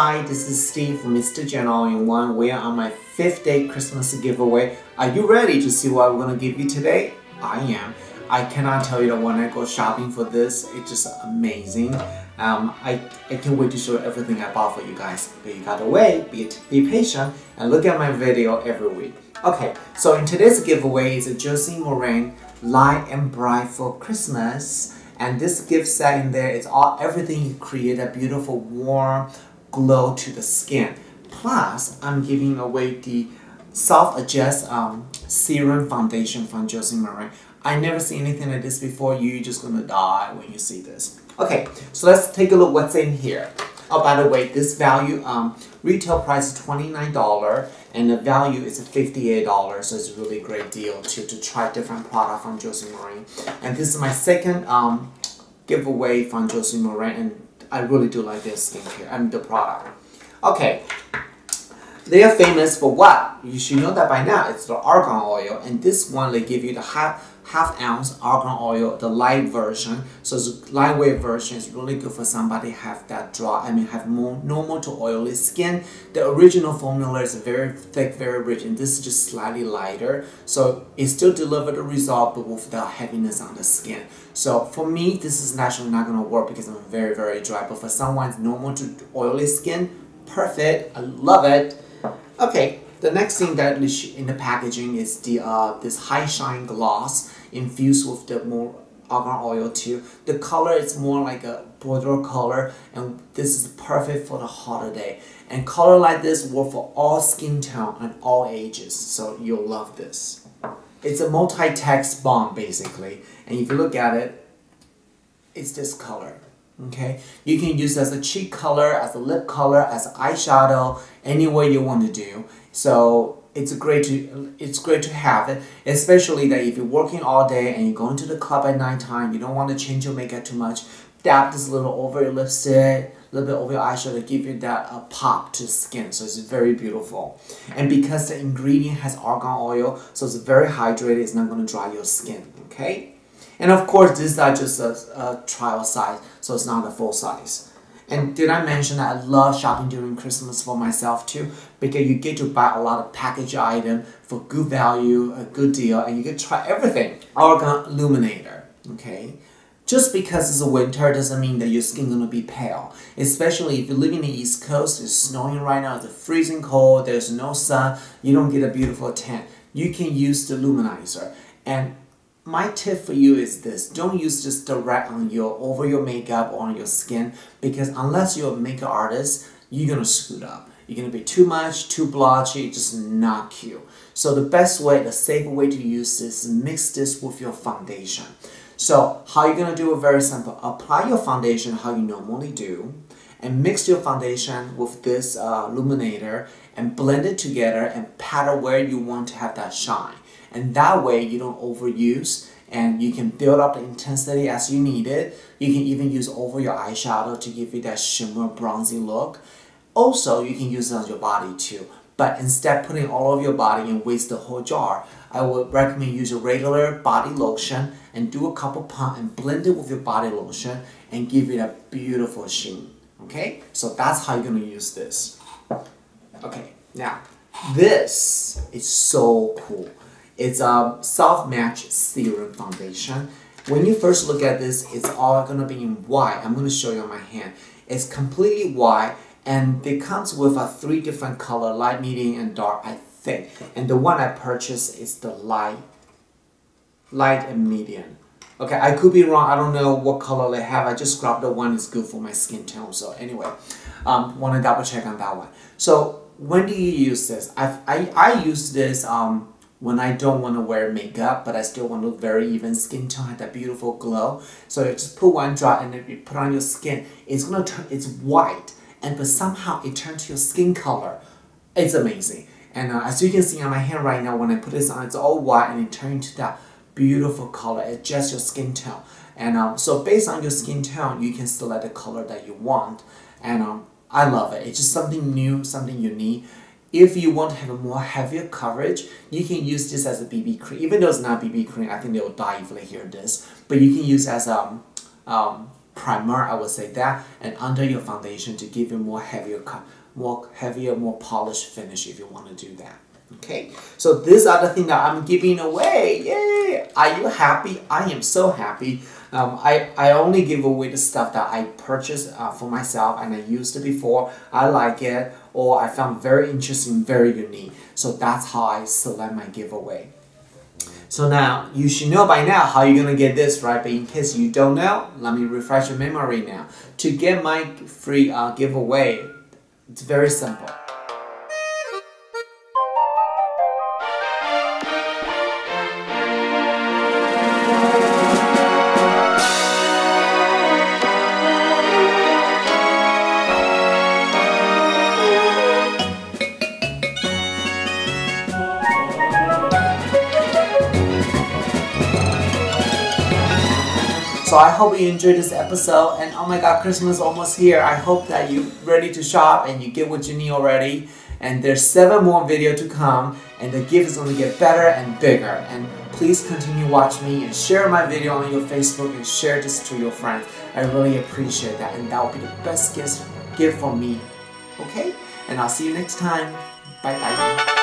Hi, this is Steve from Mr. Jan All in One. We are on my fifth day Christmas giveaway. Are you ready to see what we're gonna give you today? I am. I cannot tell you that when I go shopping for this, it's just amazing. Um, I, I can't wait to show everything I bought for you guys. But you gotta wait, be, be patient, and look at my video every week. Okay, so in today's giveaway is a Josie Maran Light and Bright for Christmas. And this gift set in there is all everything you create a beautiful warm glow to the skin. Plus, I'm giving away the self-adjust um, Serum Foundation from Josie Maran. I never seen anything like this before. You're just gonna die when you see this. Okay, so let's take a look what's in here. Oh, by the way, this value, um, retail price is $29 and the value is $58, so it's a really great deal to, to try different product from Josie Maran. And this is my second um, giveaway from Josie Maran, and I really do like their skincare, mean the product. Okay, they are famous for what? You should know that by now. It's the argan oil, and this one they give you the half half ounce argan oil, the light version. So the lightweight version is really good for somebody have that dry. I mean, have more normal to oily skin. The original formula is very thick, very rich, and this is just slightly lighter. So it still deliver the result, but without heaviness on the skin. So for me, this is naturally not gonna work because I'm very, very dry. But for someone's normal to oily skin, perfect. I love it. Okay, the next thing that in the packaging is the uh, this high shine gloss infused with the more argan oil too. The color is more like a bordeaux color and this is perfect for the holiday. And color like this work for all skin tone and all ages, so you'll love this. It's a multi-text bomb basically, and if you look at it, it's this color okay? You can use as a cheek color as a lip color as eyeshadow any way you want to do. So it's great to it's great to have it especially that if you're working all day and you're going to the club at night time you don't want to change your makeup too much. Dab this little over your lipstick a little bit over your eyeshadow to give you that uh, pop to skin so it's very beautiful. And because the ingredient has argan oil so it's very hydrated it's not going to dry your skin okay and of course, these are just a, a trial size, so it's not a full size. And did I mention that I love shopping during Christmas for myself too? Because you get to buy a lot of package item for good value, a good deal, and you get to try everything. Argan Illuminator, okay? Just because it's a winter doesn't mean that your skin gonna be pale. Especially if you live in the East Coast, it's snowing right now, it's freezing cold, there's no sun, you don't get a beautiful tan. You can use the luminizer. And my tip for you is this. Don't use this direct on your over your makeup or on your skin because unless you're a makeup artist you're gonna screw up. You're gonna be too much too blotchy just not cute. So the best way the safer way to use this is mix this with your foundation. So how you're gonna do it very simple. Apply your foundation how you normally do and mix your foundation with this uh, illuminator and blend it together and pattern where you want to have that shine and that way you don't overuse and you can build up the intensity as you need it. You can even use over your eyeshadow to give you that shimmer bronzy look. Also, you can use it on your body too. But instead of putting all of your body and waste the whole jar, I would recommend use a regular body lotion and do a couple pump and blend it with your body lotion and give it a beautiful sheen. Okay, so that's how you're gonna use this. Okay, now this is so cool. It's um, a soft match serum foundation. When you first look at this, it's all gonna be in white. I'm gonna show you on my hand. It's completely white and it comes with a three different color, light, medium, and dark, I think. And the one I purchased is the light, light and medium. Okay, I could be wrong. I don't know what color they have. I just grabbed the one that's good for my skin tone. So anyway, um, want to double check on that one. So when do you use this? I I, I use this um, when I don't want to wear makeup, but I still want to look very even skin tone, have that beautiful glow. So you just put one drop and then you put on your skin, it's gonna turn, it's white, and but somehow it turns to your skin color. It's amazing. And uh, as you can see on my hand right now, when I put this on, it's all white and it turns to that beautiful color. It's just your skin tone. And um, so based on your skin tone, you can select the color that you want. And um, I love it. It's just something new, something unique. If you want to have a more heavier coverage, you can use this as a BB cream. Even though it's not BB cream, I think they will die if they hear this. But you can use as a um, um, primer, I would say that, and under your foundation to give you more heavier, more heavier, more polished finish if you want to do that. Okay, so these are the things that I'm giving away. Yay! Are you happy? I am so happy. Um, I, I only give away the stuff that I purchased uh, for myself and I used it before. I like it or I found very interesting, very unique. So that's how I select my giveaway. So now, you should know by now how you're gonna get this, right? But in case you don't know, let me refresh your memory now. To get my free uh, giveaway, it's very simple. So I hope you enjoyed this episode and oh my god Christmas is almost here. I hope that you're ready to shop and you get what you need already. And there's seven more video to come and the gift is to get better and bigger. And please continue watch me and share my video on your Facebook and share this to your friends. I really appreciate that and that will be the best gift, gift for me. Okay? And I'll see you next time. Bye bye.